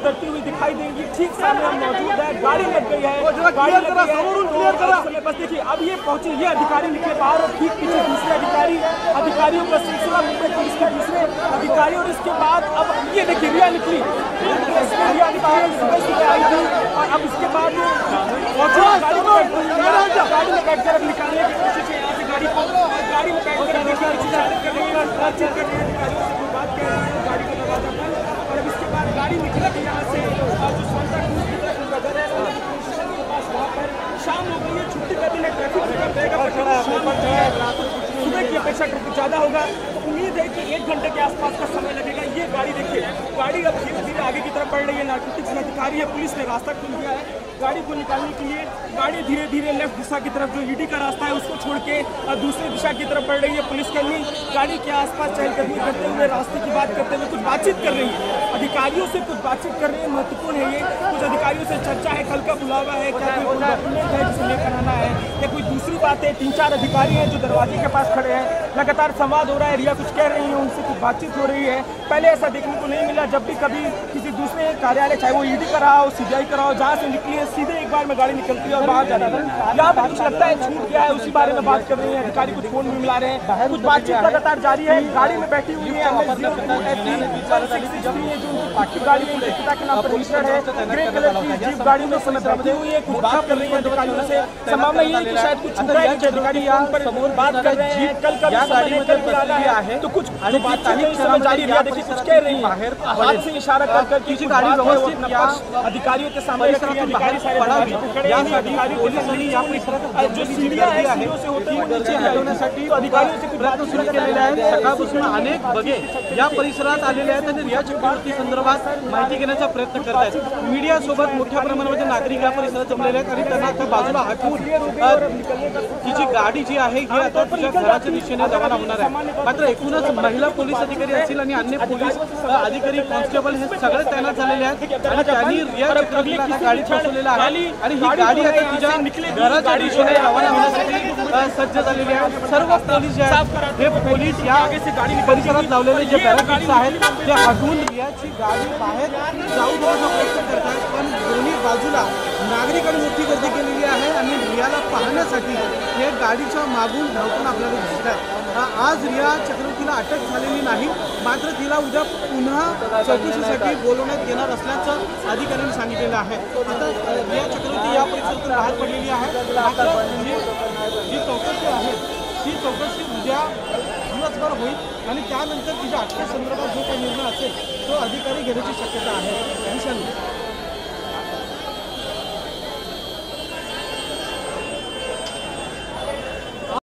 उतरती हुई दिखाई देंगी। ठीक सामने हम मौजूद है। गाड़ी लग गई है। गाड़ी लग गई है। तो समय बस देखिए अब ये पहुँचे ये अधिकारी निकले बाहर और ठीक पीछे दूसरे अधिकारी। अधिकारियों का सिलसिला मुंबई पुलिस के दूसरे अधिकारी और इसके बाद अब ये देखिए रिया निकली। रिया निकली सुबह सुबह आई थी और अब इसके बाद गाड़ी में बैठ- अब निकालने की कोशिश है यहाँ से गाड़ी को गाड़ी में बैठकर अब देखिए विचार कर रही है बातचीत कर रही है अधिकारियों से कोई बात कर रही है गाड़ी का दरवाज़ा बंद और अब इसके बाद गाड़ी निकलेगी यहाँ से और जो सांता क्रूज की तरफ़ नज़र है सांता क्रूज स्टेशन के पास वहाँ पर शाम हो गई है छुट्टी का दिन है ट्रैफ़िक कम रहेगा पर शाम होती है सुबह की अपेक्षा ट्रैफ़िक ज़्यादा होगा। तो उम्मीद है कि एक घंटे के आसपास का समय लगेगा। ये गाड़ी देखिए गाड़ी अब धीरे धीरे आगे की तरफ़ बढ़ रही है। नार्कोटिक्स अधिकारी है पुलिस ने रास्ता खोल दिया है। गाड़ी को निकालने के लिए गाड़ी धीरे धीरे लेफ़्ट दिशा की तरफ़ जो ईडी का रास्ता है उसको छोड़ के दूसरी दिशा की तरफ़ बढ़ रही है। पुलिसकर्मी गाड़ी के आसपास चहलकदमी करते हुए रास्ते की बात करते हुए कुछ बातचीत कर रही है। अधिकारियों से कुछ बातचीत कर रही है। महत्वपूर्ण है ये। कुछ अधिकारियों से चर्चा है कल का बुलावा है। क्या कोई डॉक्यूमेंट है जिसे लेकर आना है या कोई दूसरी बात है तीन चार अधिकारी हैं जो दरवाजे के पास खड़े हैं। लगातार संवाद हो रहा है, रिया कुछ कह रही है, उनसे कुछ बातचीत हो रही है। पहले ऐसा देखने को नहीं मिला, जब भी कभी किसी दूसरे कार्यालय, चाहे वो ईडी का रहा हो सीबीआई का रहा हो जहाँ से निकली है, सीधे एक बार में गाड़ी निकलती है और बाहर जाता है। यहाँ पर कुछ लगता है छूट गया है, उसी बारे में बात कर रही है, अधिकारी कुछ फ़ोन भी मिला रहे हैं, कुछ बातचीत लगातार जारी है, गाड़ी में बैठी हुई है पार्टी गाड़ी है पिता के नाम पर है। ग्रे कलर की जीप गाड़ी में समय बैठी हुई है, कुछ बात कर रही है अधिकारियों से। संभावना ये है कि शायद कुछ अधिकारी बात कर रहे हैं। कल का है तो है है। है से इशारा कर कर गाड़ी व्यवस्थित या अधिकारियों के सामने है अधिकारी सारे दरवाजे पे खड़े हैं। अधिकारियों के सामने या जो सीढ़ियाँ है सीढ़ियों से होते हुए नीचे हटवण्यासाठी अधिकारियों से सुरू केलेल्या आहेत सकाळपासून अनेक बगे या परिसरात आलेले आहेत आणि रिया चक्रवर्ती संदर्भात माहिती घेण्याचा प्रयत्न करत आहेत मीडिया सोबत मोठ्या प्रमाणामध्ये नागरिक या परिसरात जमलेले आहेत आणि त्यांना आता बाजूला हटवून गाडी जी आहे ही आता तिच्या घराच्या दिशेने रवाना होणार आहे. मात्र एकूणच महिला पोलीस अधिकारी असतील आणि अन्य पोलीस अधिकारी कॉन्स्टेबल हे सगळे तैनात झालेले आहेत. आणि त्यांनी रिया चक्रवर्तीला आता गाडीत बसवलेलं आहे. आणि ही गाडी आता तिच्या घराच्या दिशेने रवाना होण्यासाठी सज्ज झालेली आहे. सर्व पोलीस जे आहेत हे पोलीस या परिसरात लावलेले जे बॅरिकेड्स आहेत ते हटवून रियाची गाडी बाहेर जाऊ देण्याचा प्रयत्न करतात. पण दोन्ही बाजूला नागरिकांनी मोठी गर्दी केलेली आहे आणि रियाला पाहण्यासाठी हे गाडीच्या मागून धावताना आपल्याला दिसत आहे. आज रिया चक्रवर्तीला अटक झालेली नाही. मात्र तिला उद्या पुन्हा चौकशीसाठी बोलवण्यात येणार असल्याचं अधिकाऱ्यांनी सांगितलेलं आहे. आता रिया चक्रवर्ती या परिसरातून बाहेर पडलेली आहे. मात्र जी चौकशी आहे ती चौकशी उद्या दिवसभर होईल आणि त्यानंतर तिच्या अटकेसंदर्भात जो काही निर्णय असेल तो अधिकारी घेण्याची शक्यता आहे.